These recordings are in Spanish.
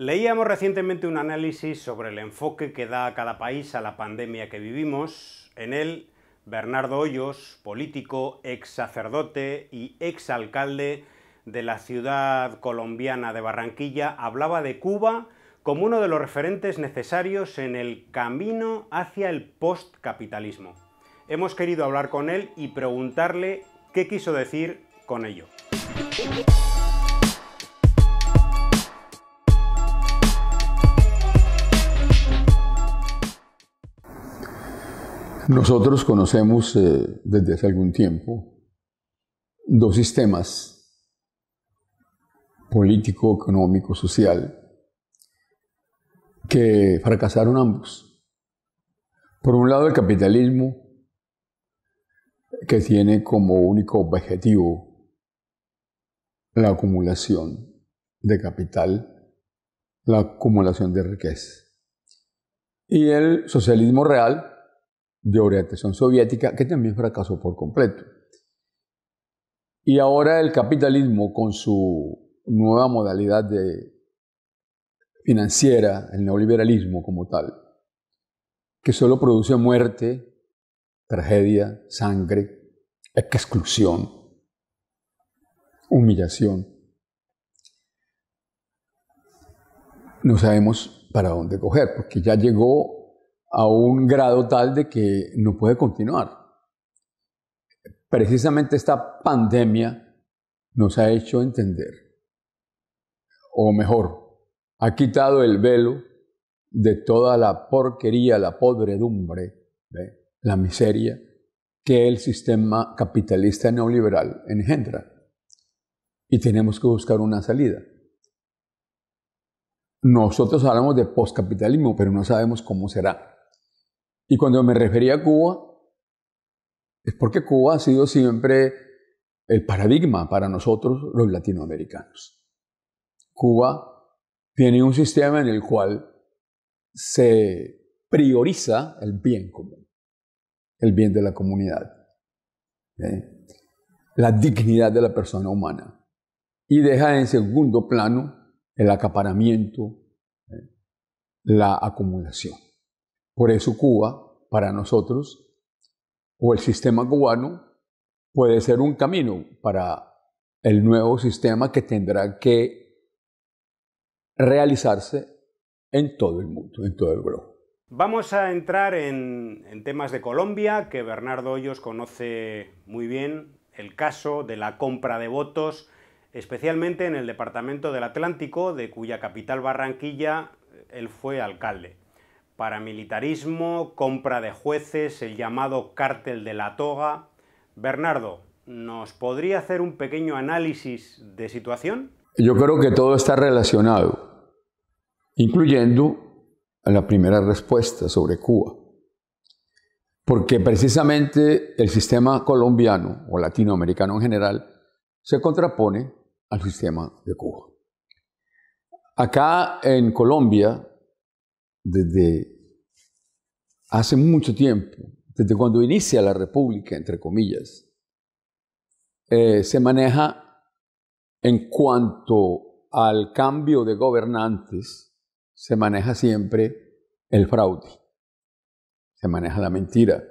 Leíamos recientemente un análisis sobre el enfoque que da cada país a la pandemia que vivimos. En él, Bernardo Hoyos, político, ex sacerdote y ex alcalde de la ciudad colombiana de Barranquilla, hablaba de Cuba como uno de los referentes necesarios en el camino hacia el postcapitalismo. Hemos querido hablar con él y preguntarle qué quiso decir con ello. Nosotros conocemos eh, desde hace algún tiempo dos sistemas político, económico, social, que fracasaron ambos. Por un lado, el capitalismo, que tiene como único objetivo la acumulación de capital, la acumulación de riqueza. Y el socialismo real, de orientación soviética que también fracasó por completo. Y ahora el capitalismo con su nueva modalidad de financiera, el neoliberalismo como tal, que solo produce muerte, tragedia, sangre, exclusión, humillación. No sabemos para dónde coger, porque ya llegó a un grado tal de que no puede continuar. Precisamente esta pandemia nos ha hecho entender, o mejor, ha quitado el velo de toda la porquería, la podredumbre, la miseria que el sistema capitalista neoliberal engendra. Y tenemos que buscar una salida. Nosotros hablamos de postcapitalismo, pero no sabemos cómo será. Y cuando me refería a Cuba, es porque Cuba ha sido siempre el paradigma para nosotros los latinoamericanos. Cuba tiene un sistema en el cual se prioriza el bien común, el bien de la comunidad, la dignidad de la persona humana, y deja en segundo plano el acaparamiento, la acumulación. Por eso Cuba, para nosotros, o el sistema cubano, puede ser un camino para el nuevo sistema que tendrá que realizarse en todo el mundo, en todo el globo. Vamos a entrar en, en, temas de Colombia, que Bernardo Hoyos conoce muy bien, el caso de la compra de votos, especialmente en el Departamento del Atlántico, de cuya capital Barranquilla él fue alcalde paramilitarismo, compra de jueces, el llamado cártel de la toga. Bernardo, ¿nos podría hacer un pequeño análisis de situación? Yo creo que todo está relacionado, incluyendo la primera respuesta sobre Cuba. Porque precisamente el sistema colombiano o latinoamericano en general se contrapone al sistema de Cuba. Acá en Colombia desde hace mucho tiempo, desde cuando inicia la República, entre comillas, eh, se maneja en cuanto al cambio de gobernantes, se maneja siempre el fraude, se maneja la mentira,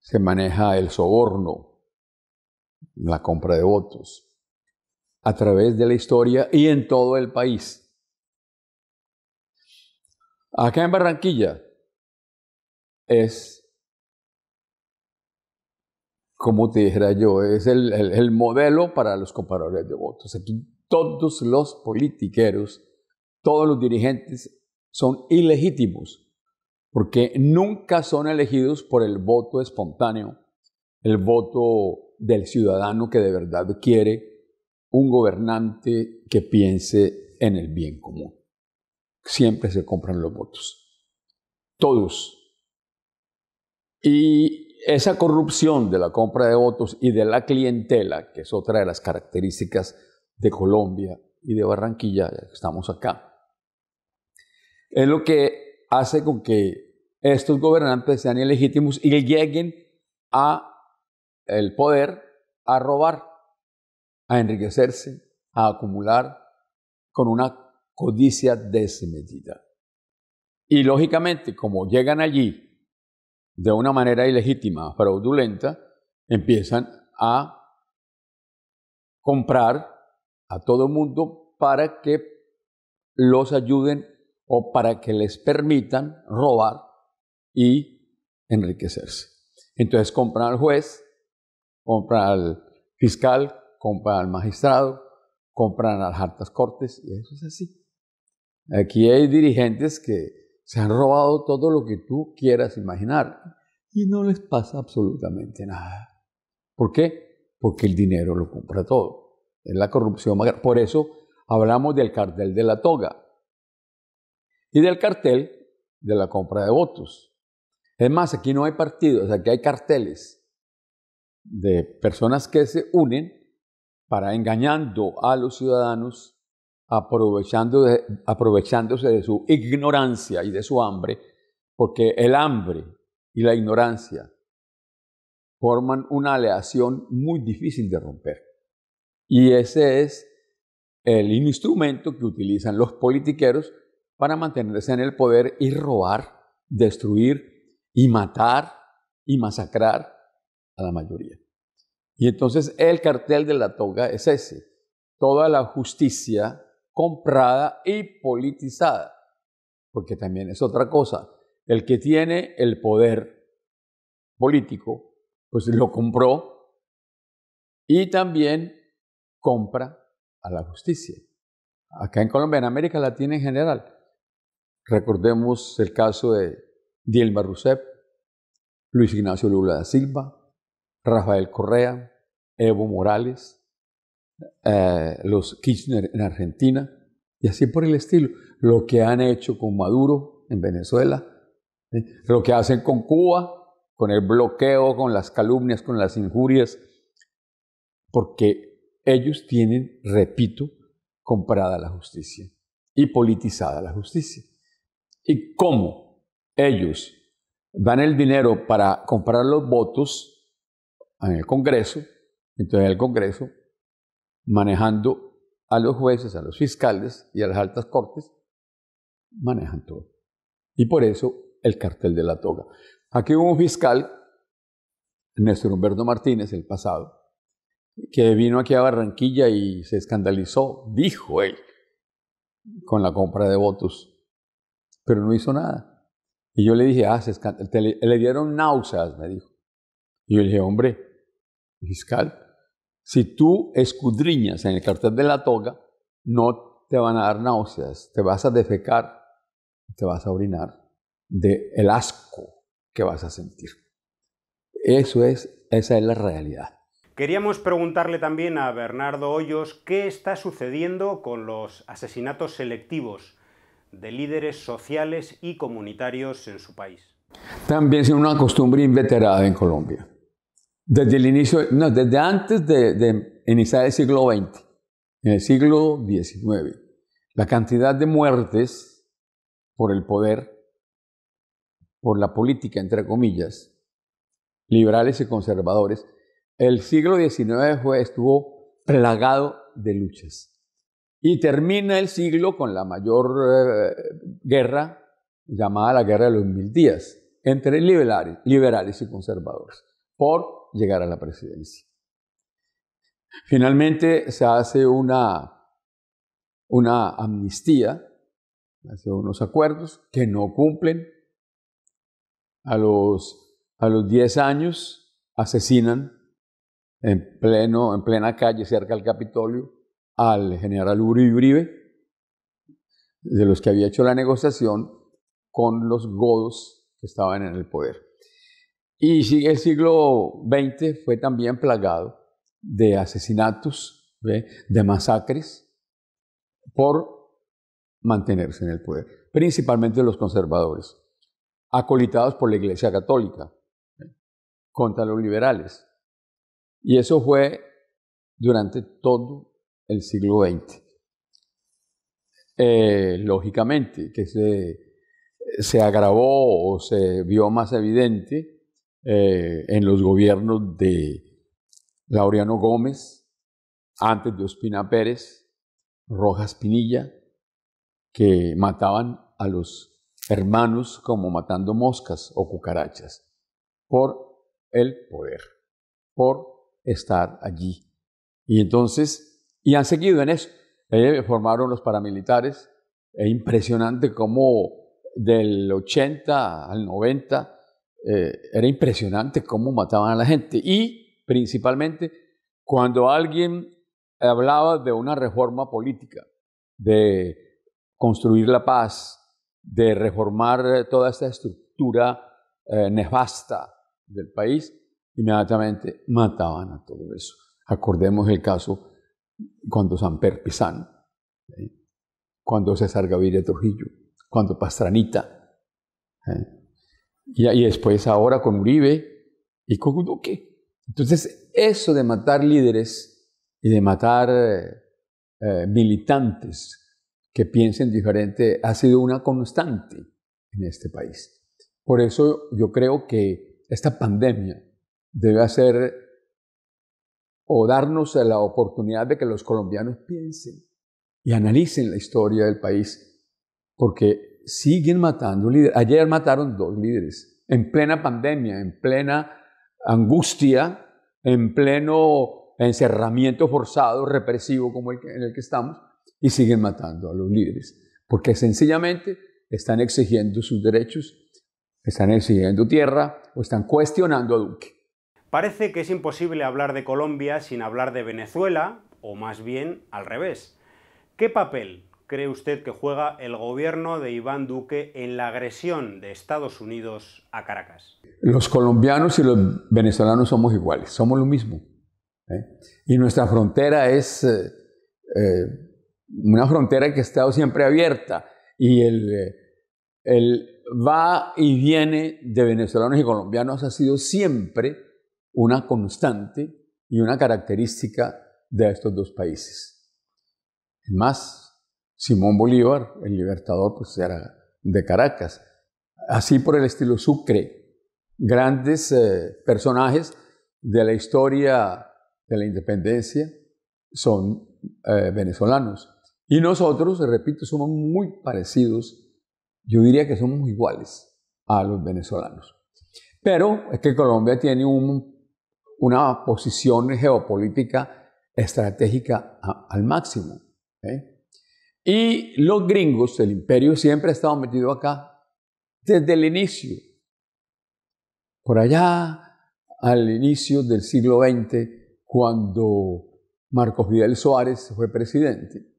se maneja el soborno, la compra de votos, a través de la historia y en todo el país. Acá en Barranquilla es, como te dijera yo, es el, modelo para los comparadores de votos. Aquí todos los politiqueros, todos los dirigentes son ilegítimos, porque nunca son elegidos por el voto espontáneo, el voto del ciudadano que de verdad quiere un gobernante que piense en el bien común siempre se compran los votos. Todos. Y esa corrupción de la compra de votos y de la clientela, que es otra de las características de Colombia y de Barranquilla, que estamos acá, es lo que hace con que estos gobernantes sean ilegítimos y lleguen a el poder a robar, a enriquecerse, a acumular con una codicia desmedida. Y lógicamente, como llegan allí de una manera ilegítima, fraudulenta, empiezan a comprar a todo el mundo para que los ayuden o para que les permitan robar y enriquecerse. Entonces compran al juez, compran al fiscal, compran al magistrado, compran a las altas cortes, y eso es así. Aquí hay dirigentes que se han robado todo lo que tú quieras imaginar y no les pasa absolutamente nada. ¿Por qué? Porque el dinero lo compra todo. Es la corrupción más. Por eso hablamos del cartel de la toga y del cartel de la compra de votos. Es más, aquí no hay partidos, aquí hay carteles de personas que se unen para engañando a los ciudadanos, aprovechando aprovechándose de su ignorancia y de su hambre, porque el hambre y la ignorancia forman una aleación muy difícil de romper. Y ese es el instrumento que utilizan los politiqueros para mantenerse en el poder y robar, destruir y matar y masacrar a la mayoría. Y entonces el cartel de la toga es ese, toda la justicia comprada y politizada, porque también es otra cosa. El que tiene el poder político, pues lo compró y también compra a la justicia. Acá en Colombia, en América Latina en general, recordemos el caso de Dilma Rousseff, Luis Ignacio Lula da Silva, Rafael Correa, Evo Morales, eh, los Kirchner en Argentina, y así por el estilo. Lo que han hecho con Maduro en Venezuela, lo que hacen con Cuba, con el bloqueo, con las calumnias, con las injurias, porque ellos tienen, repito, comprada la justicia y politizada la justicia. ¿Y cómo? ellos dan el dinero para comprar los votos en el Congreso, entonces el Congreso, manejando a los jueces, a los fiscales y a las altas cortes, manejan todo. Y por eso el cartel de la toga. Aquí hubo un fiscal, Néstor Humberto Martínez, el pasado, que vino aquí a Barranquilla y se escandalizó, dijo él, con la compra de votos, pero no hizo nada. Y yo le dije, ah, se le, dieron náuseas, me dijo. Y yo le dije, hombre, fiscal, si tú escudriñas en el cartel de la toga, no te van a dar náuseas, te vas a defecar, te vas a orinar de el asco que vas a sentir. Eso es, esa es la realidad. Queríamos preguntarle también a Bernardo Hoyos qué está sucediendo con los asesinatos selectivos de líderes sociales y comunitarios en su país. También es una costumbre inveterada en Colombia. Desde el inicio, no, desde antes de, iniciar el siglo XX, en el siglo XIX, la cantidad de muertes por el poder, por la política, entre comillas, liberales y conservadores, el siglo XIX fue, estuvo plagado de luchas. Y termina el siglo con la mayor eh, guerra, llamada la Guerra de los Mil Días, entre liberales y conservadores, por llegar a la presidencia. Finalmente se hace una, una amnistía, hace unos acuerdos que no cumplen. A los, a los 10 años asesinan en, pleno, en plena calle cerca del Capitolio al general Uribe Uribe, de los que había hecho la negociación con los godos que estaban en el poder. Y el siglo XX fue también plagado de asesinatos, de masacres, por mantenerse en el poder, principalmente los conservadores, acolitados por la Iglesia Católica contra los liberales. Y eso fue durante todo el siglo XX. Eh, lógicamente, que se, se, agravó o se vio más evidente eh, en los gobiernos de Laureano Gómez, antes de Ospina Pérez, Rojas Pinilla, que mataban a los hermanos como matando moscas o cucarachas por el poder, por estar allí. Y entonces, y han seguido en eso. Ellos formaron los paramilitares. Es impresionante cómo del 80 al 90 eh, era impresionante cómo mataban a la gente. Y principalmente cuando alguien hablaba de una reforma política, de construir la paz, de reformar toda esta estructura eh, nefasta del país, inmediatamente mataban a todo eso. Acordemos el caso cuando Samper Pizán, cuando César Gaviria Trujillo, cuando Pastranita, ¿eh? Y, después ahora con Uribe y con Duque. Entonces, eso de matar líderes y de matar eh, militantes que piensen diferente ha sido una constante en este país. Por eso yo creo que esta pandemia debe hacer o darnos la oportunidad de que los colombianos piensen y analicen la historia del país, porque siguen matando líderes. Ayer mataron dos líderes, en plena pandemia, en plena angustia, en pleno encerramiento forzado, represivo como el en el que estamos, y siguen matando a los líderes, porque sencillamente están exigiendo sus derechos, están exigiendo tierra o están cuestionando a Duque. Parece que es imposible hablar de Colombia sin hablar de Venezuela, o más bien al revés. ¿Qué papel cree usted que juega el gobierno de Iván Duque en la agresión de Estados Unidos a Caracas? Los colombianos y los venezolanos somos iguales, somos lo mismo. ¿eh? Y nuestra frontera es eh, eh, una frontera que ha estado siempre abierta y el, el va y viene de venezolanos y colombianos ha sido siempre una constante y una característica de estos dos países. Más, Simón Bolívar, el libertador, pues era de Caracas. Así por el estilo Sucre, grandes eh, personajes de la historia de la independencia son eh, venezolanos. Y nosotros, repito, somos muy parecidos, yo diría que somos iguales a los venezolanos. Pero es que Colombia tiene un una posición geopolítica estratégica al máximo. ¿eh? Y los gringos, el imperio siempre ha estado metido acá desde el inicio. Por allá, al inicio del siglo XX, cuando Marcos Fidel Suárez fue presidente,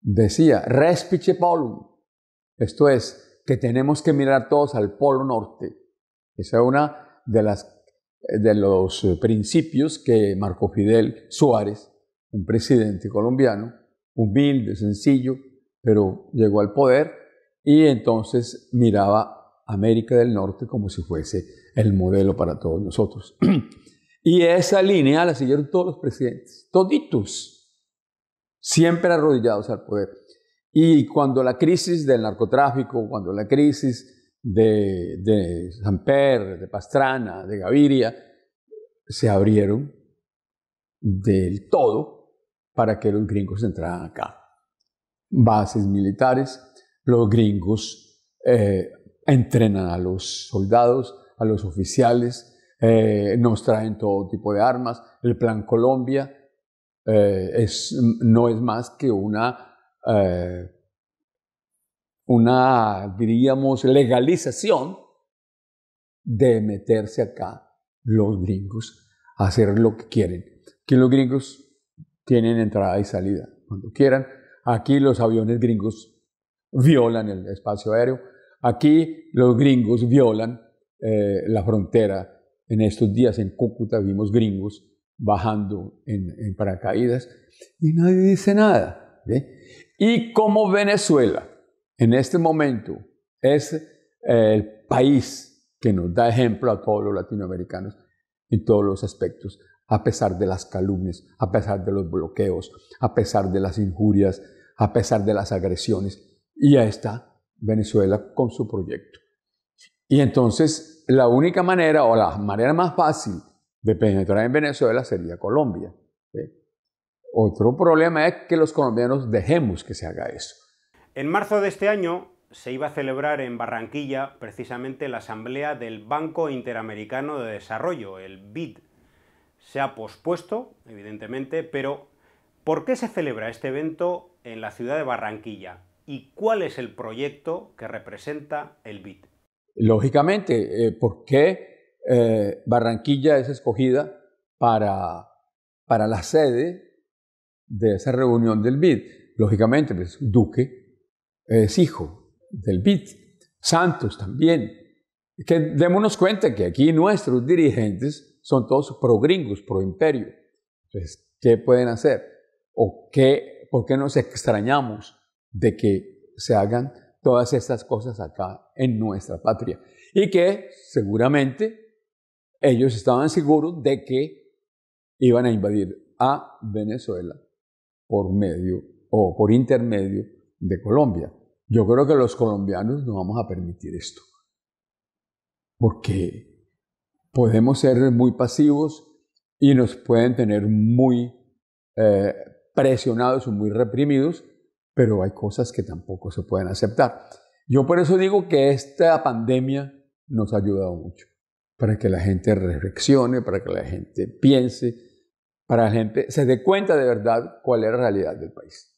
decía, respice polum, esto es, que tenemos que mirar todos al polo norte. Esa es una de las de los principios que Marco Fidel Suárez, un presidente colombiano, humilde, sencillo, pero llegó al poder y entonces miraba América del Norte como si fuese el modelo para todos nosotros. y esa línea la siguieron todos los presidentes, toditos, siempre arrodillados al poder. Y cuando la crisis del narcotráfico, cuando la crisis de, de Samper, de Pastrana, de Gaviria, se abrieron del todo para que los gringos entraran acá. Bases militares, los gringos eh, entrenan a los soldados, a los oficiales, eh, nos traen todo tipo de armas. El Plan Colombia eh, es, no es más que una una, diríamos, legalización de meterse acá los gringos a hacer lo que quieren. Que los gringos tienen entrada y salida cuando quieran. Aquí los aviones gringos violan el espacio aéreo. Aquí los gringos violan eh, la frontera. En estos días en Cúcuta vimos gringos bajando en, paracaídas y nadie dice nada. Y como Venezuela en este momento es eh, el país que nos da ejemplo a todos los latinoamericanos en todos los aspectos, a pesar de las calumnias, a pesar de los bloqueos, a pesar de las injurias, a pesar de las agresiones. Y ya está Venezuela con su proyecto. Y entonces la única manera o la manera más fácil de penetrar en Venezuela sería Colombia. Otro problema es que los colombianos dejemos que se haga eso. En marzo de este año se iba a celebrar en Barranquilla precisamente la asamblea del Banco Interamericano de Desarrollo, el BID. Se ha pospuesto, evidentemente, pero ¿por qué se celebra este evento en la ciudad de Barranquilla? ¿Y cuál es el proyecto que representa el BID? Lógicamente, eh, ¿por qué eh, Barranquilla es escogida para, para la sede de esa reunión del BID? Lógicamente, pues Duque es hijo del BID, Santos también. Que démonos cuenta que aquí nuestros dirigentes son todos pro gringos, pro imperio. Entonces, ¿qué pueden hacer? ¿O qué, por qué nos extrañamos de que se hagan todas estas cosas acá en nuestra patria? Y que seguramente ellos estaban seguros de que iban a invadir a Venezuela por medio o por intermedio de Colombia. Yo creo que los colombianos no vamos a permitir esto, porque podemos ser muy pasivos y nos pueden tener muy eh, presionados o muy reprimidos, pero hay cosas que tampoco se pueden aceptar. Yo por eso digo que esta pandemia nos ha ayudado mucho, para que la gente reflexione, para que la gente piense, para que la gente se dé cuenta de verdad cuál es la realidad del país.